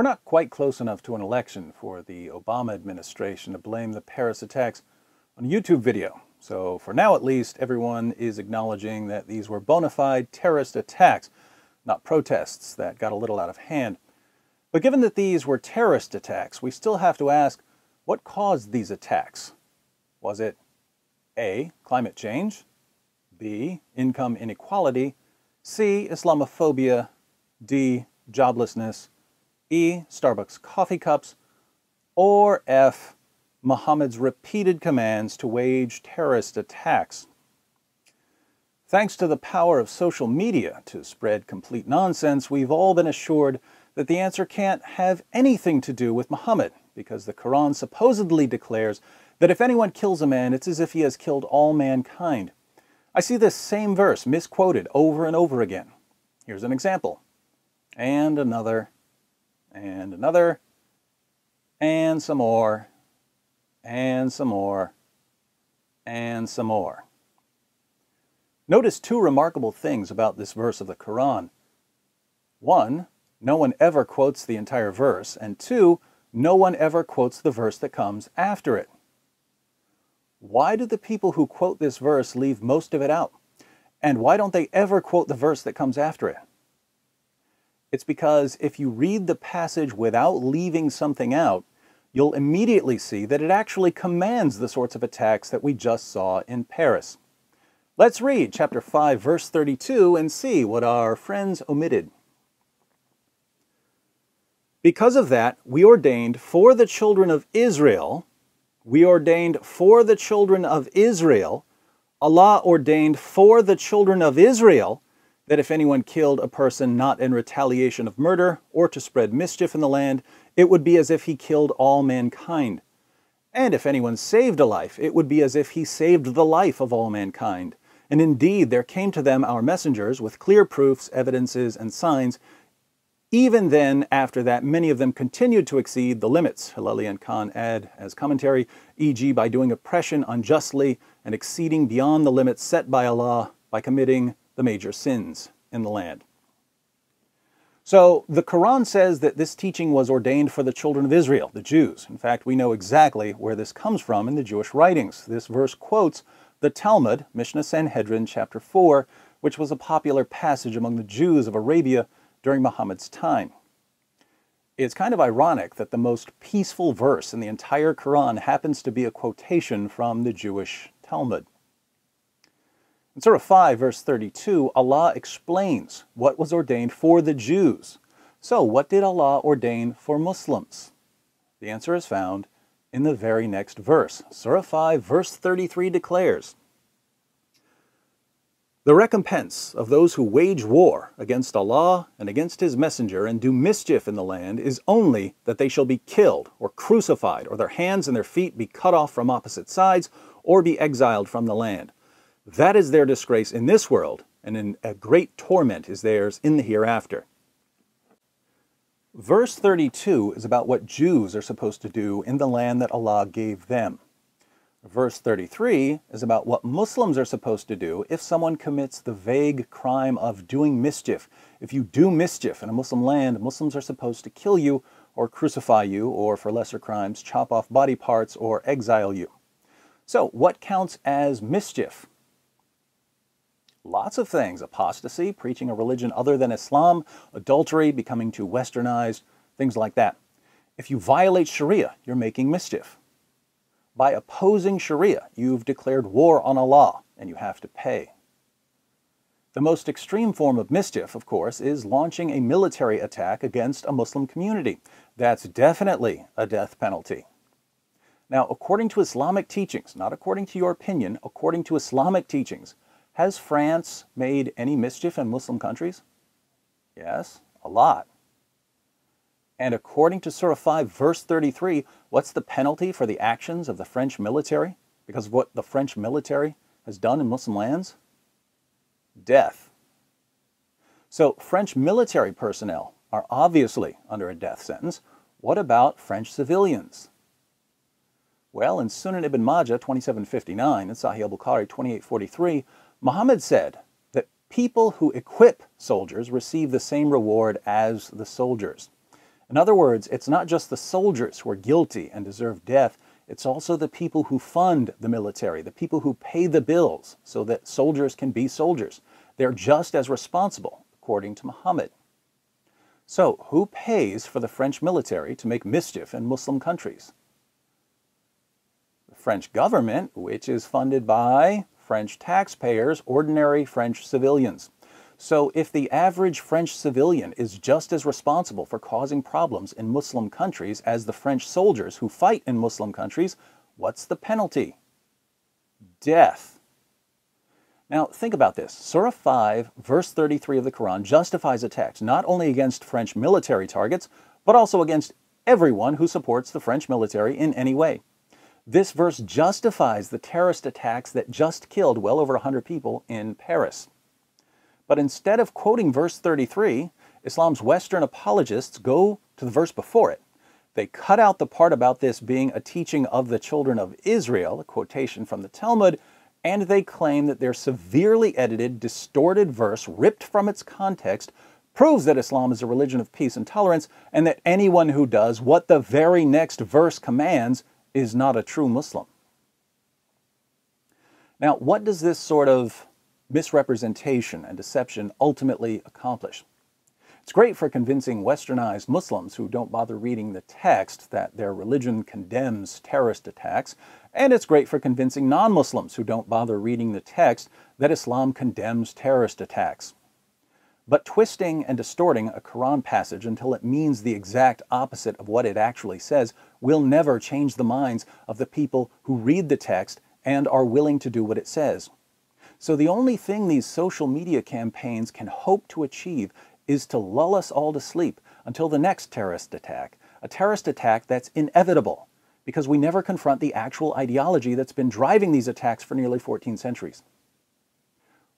We're not quite close enough to an election for the Obama administration to blame the Paris attacks on a YouTube video. So, for now at least, everyone is acknowledging that these were bona fide terrorist attacks, not protests that got a little out of hand. But given that these were terrorist attacks, we still have to ask what caused these attacks? Was it A. Climate change, B. Income inequality, C. Islamophobia, D. Joblessness, E. Starbucks coffee cups, or F. Muhammad's repeated commands to wage terrorist attacks. Thanks to the power of social media to spread complete nonsense, we've all been assured that the answer can't have anything to do with Muhammad, because the Quran supposedly declares that if anyone kills a man, it's as if he has killed all mankind. I see this same verse misquoted over and over again. Here's an example. And another, and another, and some more, and some more, and some more. Notice two remarkable things about this verse of the Quran. One, no one ever quotes the entire verse, and two, no one ever quotes the verse that comes after it. Why do the people who quote this verse leave most of it out? And why don't they ever quote the verse that comes after it? It's because if you read the passage without leaving something out, you'll immediately see that it actually commands the sorts of attacks that we just saw in Paris. Let's read chapter 5, verse 32, and see what our friends omitted. Because of that, we ordained for the children of Israel, we ordained for the children of Israel, Allah ordained for the children of Israel that if anyone killed a person not in retaliation of murder or to spread mischief in the land, it would be as if he killed all mankind. And if anyone saved a life, it would be as if he saved the life of all mankind. And indeed, there came to them our messengers with clear proofs, evidences, and signs even then, after that, many of them continued to exceed the limits, Hilali and Khan add as commentary, e.g., by doing oppression unjustly and exceeding beyond the limits set by Allah by committing the major sins in the land. So the Quran says that this teaching was ordained for the children of Israel, the Jews. In fact, we know exactly where this comes from in the Jewish writings. This verse quotes the Talmud, Mishnah Sanhedrin, chapter 4, which was a popular passage among the Jews of Arabia during Muhammad's time. It's kind of ironic that the most peaceful verse in the entire Quran happens to be a quotation from the Jewish Talmud. In Surah 5, verse 32, Allah explains what was ordained for the Jews. So, what did Allah ordain for Muslims? The answer is found in the very next verse. Surah 5, verse 33 declares, the recompense of those who wage war against Allah and against His Messenger and do mischief in the land is only that they shall be killed or crucified, or their hands and their feet be cut off from opposite sides, or be exiled from the land. That is their disgrace in this world, and in a great torment is theirs in the hereafter. Verse 32 is about what Jews are supposed to do in the land that Allah gave them. Verse 33 is about what Muslims are supposed to do if someone commits the vague crime of doing mischief. If you do mischief in a Muslim land, Muslims are supposed to kill you or crucify you, or for lesser crimes, chop off body parts or exile you. So, what counts as mischief? Lots of things apostasy, preaching a religion other than Islam, adultery, becoming too westernized, things like that. If you violate Sharia, you're making mischief. By opposing Sharia, you've declared war on Allah and you have to pay. The most extreme form of mischief, of course, is launching a military attack against a Muslim community. That's definitely a death penalty. Now, according to Islamic teachings, not according to your opinion, according to Islamic teachings, has France made any mischief in Muslim countries? Yes, a lot. And according to Surah 5, verse 33, what's the penalty for the actions of the French military? Because of what the French military has done in Muslim lands? Death. So French military personnel are obviously under a death sentence. What about French civilians? Well, in Sunan ibn Majah 2759 and Sahih al-Bukhari 2843, Muhammad said that people who equip soldiers receive the same reward as the soldiers. In other words, it's not just the soldiers who are guilty and deserve death, it's also the people who fund the military, the people who pay the bills so that soldiers can be soldiers. They're just as responsible, according to Muhammad. So, who pays for the French military to make mischief in Muslim countries? The French government, which is funded by French taxpayers, ordinary French civilians. So if the average French civilian is just as responsible for causing problems in Muslim countries as the French soldiers who fight in Muslim countries, what's the penalty? Death. Now, think about this. Surah 5, verse 33 of the Quran justifies attacks not only against French military targets, but also against everyone who supports the French military in any way. This verse justifies the terrorist attacks that just killed well over 100 people in Paris. But instead of quoting verse 33, Islam's Western apologists go to the verse before it. They cut out the part about this being a teaching of the children of Israel, a quotation from the Talmud, and they claim that their severely edited, distorted verse, ripped from its context, proves that Islam is a religion of peace and tolerance, and that anyone who does what the very next verse commands is not a true Muslim. Now, what does this sort of misrepresentation and deception ultimately accomplish? It's great for convincing westernized Muslims who don't bother reading the text that their religion condemns terrorist attacks, and it's great for convincing non Muslims who don't bother reading the text that Islam condemns terrorist attacks. But twisting and distorting a Quran passage until it means the exact opposite of what it actually says will never change the minds of the people who read the text and are willing to do what it says. So the only thing these social media campaigns can hope to achieve is to lull us all to sleep until the next terrorist attack, a terrorist attack that's inevitable because we never confront the actual ideology that's been driving these attacks for nearly 14 centuries.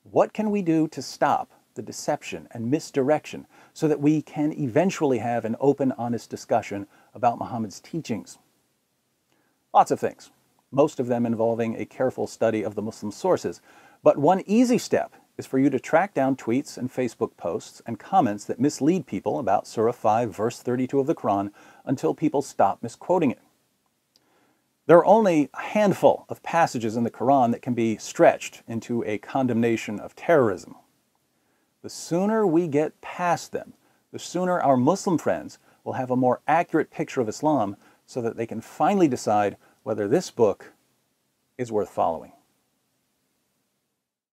What can we do to stop the deception and misdirection so that we can eventually have an open, honest discussion about Muhammad's teachings. Lots of things, most of them involving a careful study of the Muslim sources. But one easy step is for you to track down tweets and Facebook posts and comments that mislead people about Surah 5, verse 32 of the Quran until people stop misquoting it. There are only a handful of passages in the Quran that can be stretched into a condemnation of terrorism the sooner we get past them, the sooner our Muslim friends will have a more accurate picture of Islam so that they can finally decide whether this book is worth following.